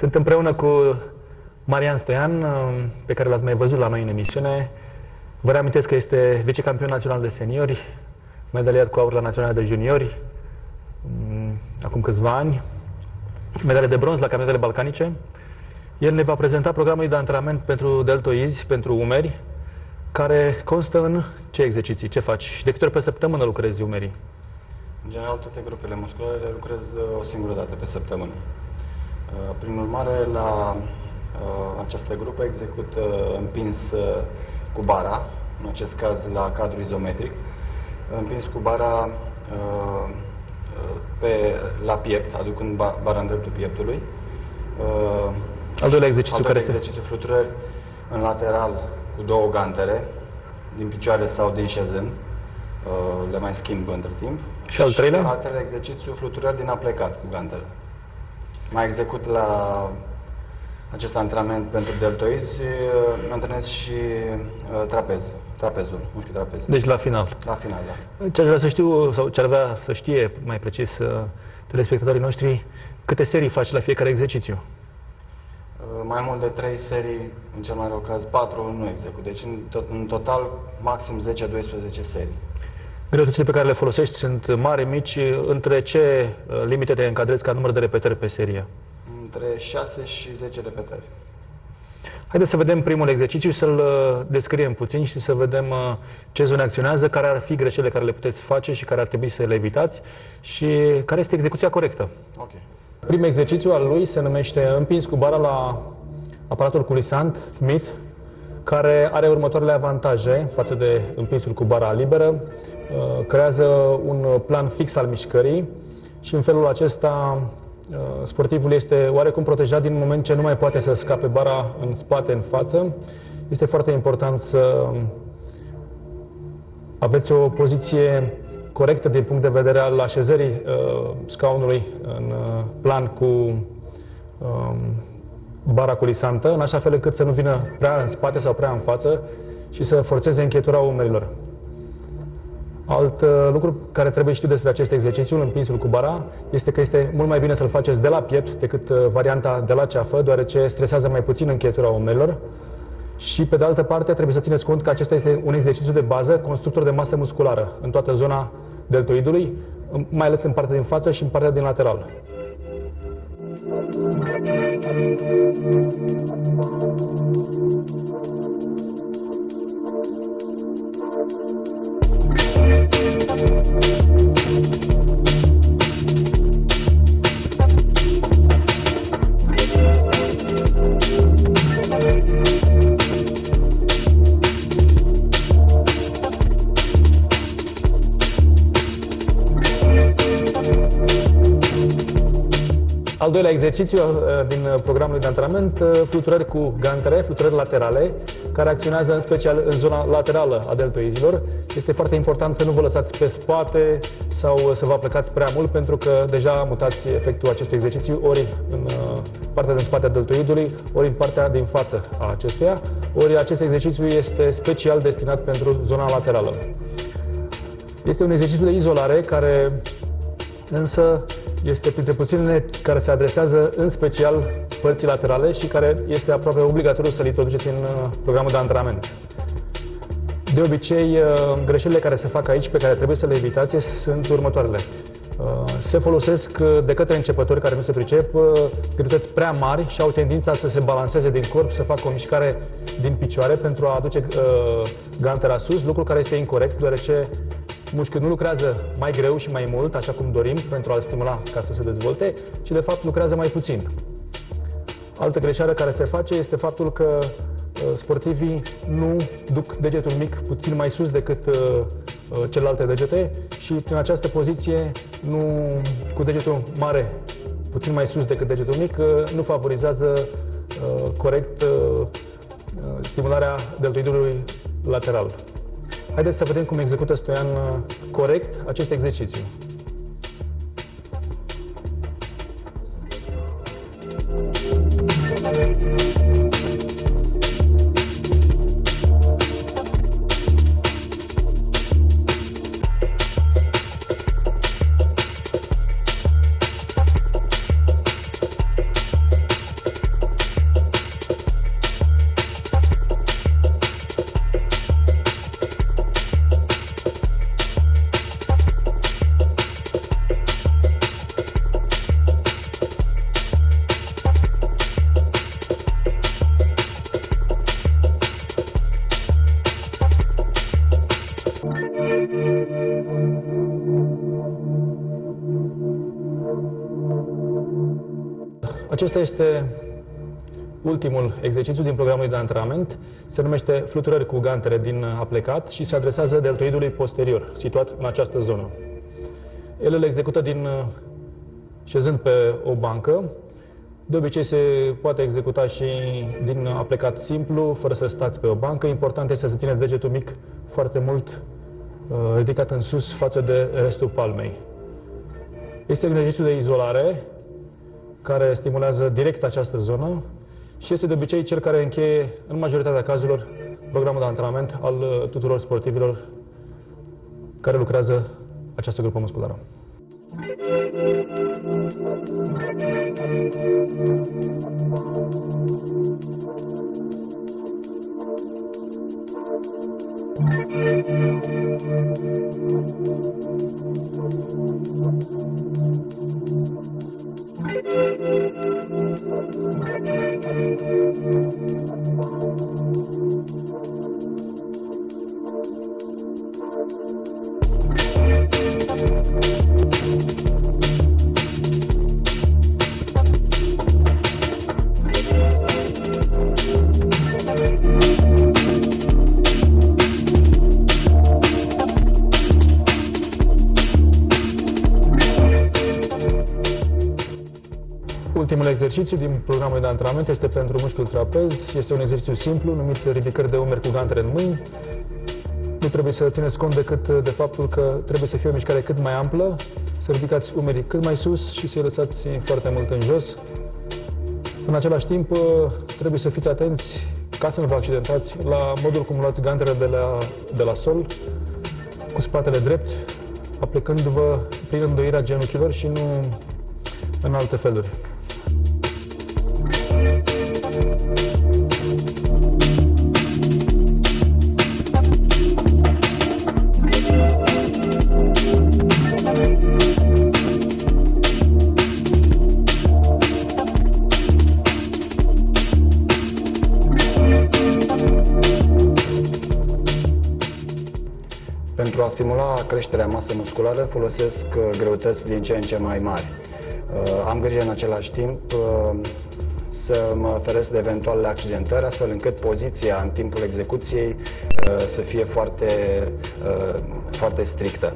Sunt împreună cu Marian Stoian, uh, pe care l-ați mai văzut la noi în emisiune. Vă reamintesc că este vicecampion național de seniori, medaliat cu aur la național de juniori, mm, acum câțiva ani, medalie de bronz la campionatele balcanice. El ne va prezenta programul de antrenament pentru deltoizi, pentru umeri, care constă în ce exerciții, ce faci și de câte ori pe săptămână lucrezi umerii? În general, toate grupele musculare le lucrez uh, o singură dată pe săptămână. Uh, prin urmare, la uh, această grupă execut împins cu bara, în acest caz la cadru izometric, împins cu bara pe, la piept, aducând bara în dreptul pieptului. Al doilea exercițiu al care este? exercițiu fluturări în lateral cu două gantere, din picioare sau din șezând. Le mai schimb între timp. Și al treilea? Și al treilea exercițiu, fluturări din aplecat cu gantele. Mai execut la acest antrenament pentru deltoizi, mă antrenez și uh, trapez, trapezul, mușchiul trapez. Deci la final? La final, da. Ce aș vrea să știu, sau ce ar vrea să știe mai precis uh, telespectatorii noștri, câte serii faci la fiecare exercițiu? Uh, mai mult de 3 serii, în cel mai rău caz 4 nu execut. Deci în, tot, în total maxim 10-12 serii. Greutățile pe care le folosești sunt mari, mici. Între ce uh, limite te încadrezi ca număr de repetări pe serie? Între 6 și 10 repetări. Haideți să vedem primul exercițiu, să-l uh, descriem puțin și să vedem uh, ce zone acționează, care ar fi greșelile care le puteți face și care ar trebui să le evitați și care este execuția corectă. Ok. Primul exercițiu al lui se numește împins cu bara la aparatul culisant, Smith, care are următoarele avantaje față de împinsul cu bara liberă. Uh, creează un plan fix al mișcării și în felul acesta uh, sportivul este oarecum protejat din moment ce nu mai poate să scape bara în spate, în față. Este foarte important să aveți o poziție corectă din punct de vedere al așezării uh, scaunului în plan cu um, bara culisantă, în așa fel încât să nu vină prea în spate sau prea în față și să forțeze încheietura umerilor. Alt uh, lucru care trebuie știut despre acest exercițiu, împinsul cu bara, este că este mult mai bine să-l faceți de la piept decât uh, varianta de la ceafă, deoarece stresează mai puțin încheietura umelor. Și pe de altă parte trebuie să țineți cont că acesta este un exercițiu de bază, constructor de masă musculară în toată zona deltoidului, mai ales în partea din față și în partea din lateral. thank you. Al doilea exercițiu uh, din uh, programul de antrenament, uh, fluturări cu gantere, fluturări laterale, care acționează în special în zona laterală a deltoizilor. Este foarte important să nu vă lăsați pe spate sau să vă aplicați prea mult, pentru că deja mutați efectul acestui exercițiu ori în partea din spate a deltoidului, ori în partea din față a acestuia. Ori acest exercițiu este special destinat pentru zona laterală. Este un exercițiu de izolare care însă este printre puținele care se adresează în special părții laterale și care este aproape obligatoriu să-l introduceți în uh, programul de antrenament. De obicei, uh, greșelile care se fac aici, pe care trebuie să le evitați, sunt următoarele. Uh, se folosesc de către începători care nu se pricep greutăți prea mari și au tendința să se balanceze din corp, să facă o mișcare din picioare pentru a aduce gantera sus, lucru care este incorrect, deoarece mușchiul nu lucrează mai greu și mai mult, așa cum dorim, pentru a-l stimula ca să se dezvolte, ci de fapt lucrează mai puțin. Altă greșeală care se face este faptul că uh, sportivii nu duc degetul mic puțin mai sus decât uh, uh, celelalte degete și prin această poziție nu, cu degetul mare puțin mai sus decât degetul mic nu favorizează corect stimularea deltoidului lateral. Haideți să vedem cum execută Stoian uh, corect acest exercițiu. Acesta este ultimul exercițiu din programul de antrenament. Se numește fluturări cu gantere din aplecat și se adresează deltoidului posterior, situat în această zonă. El îl execută din șezând pe o bancă. De obicei se poate executa și din aplecat simplu, fără să stați pe o bancă. Important este să țineți degetul mic foarte mult uh, ridicat în sus față de restul palmei. Este un exercițiu de izolare care stimulează direct această zonă și este de obicei cel care încheie, în majoritatea cazurilor, programul de antrenament al uh, tuturor sportivilor care lucrează această grupă musculară. Ultimul exercițiu din programul de antrenament este pentru mușchiul trapez. Este un exercițiu simplu numit ridicări de umeri cu gantere în mâini. Nu trebuie să țineți cont decât de faptul că trebuie să fie o mișcare cât mai amplă, să ridicați umerii cât mai sus și să-i lăsați foarte mult în jos. În același timp, trebuie să fiți atenți ca să nu vă accidentați la modul cum luați gantele de la, de la sol, cu spatele drept, aplicându-vă prin îndoirea genunchilor și nu în alte feluri. Creșterea masă musculară folosesc uh, greutăți din ce în ce mai mari. Uh, am grijă în același timp uh, să mă feresc de eventuale accidentări, astfel încât poziția în timpul execuției să fie foarte, foarte strictă.